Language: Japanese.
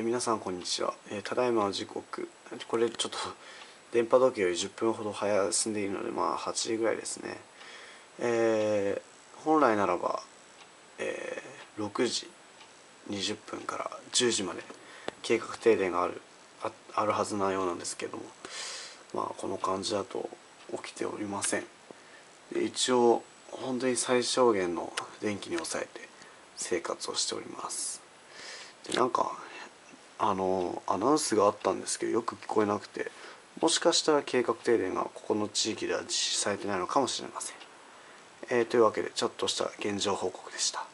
えー、皆さんこんにちは、えー、ただいまの時刻。これちょっと 電波時計より10分ほど早進んでいるのでまあ8時ぐらいですね。えー、本来ならば、えー、6時20分から10時まで計画停電があるああるはずなようなんですけどもまあこの感じだと起きておりません。一応本当に最小限の電気に抑えて生活をしております。でなんかあのアナウンスがあったんですけどよく聞こえなくてもしかしたら計画停電がここの地域では実施されてないのかもしれません、えー、というわけでちょっとした現状報告でした。